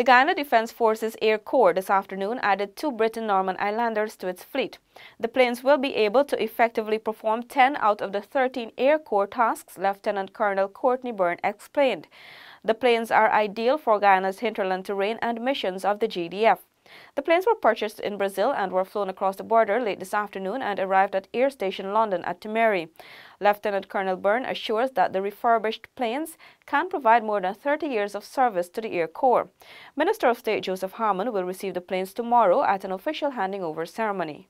The Guyana Defense Forces Air Corps this afternoon added two Britten-Norman Islanders to its fleet. The planes will be able to effectively perform 10 out of the 13 Air Corps tasks, Lieutenant Colonel Courtney Byrne explained. The planes are ideal for Guyana's hinterland terrain and missions of the GDF. The planes were purchased in Brazil and were flown across the border late this afternoon and arrived at Air Station London at Timehri. Lieutenant Colonel Byrne assures that the refurbished planes can provide more than 30 years of service to the Air Corps. Minister of State Joseph Harmon will receive the planes tomorrow at an official handing over ceremony.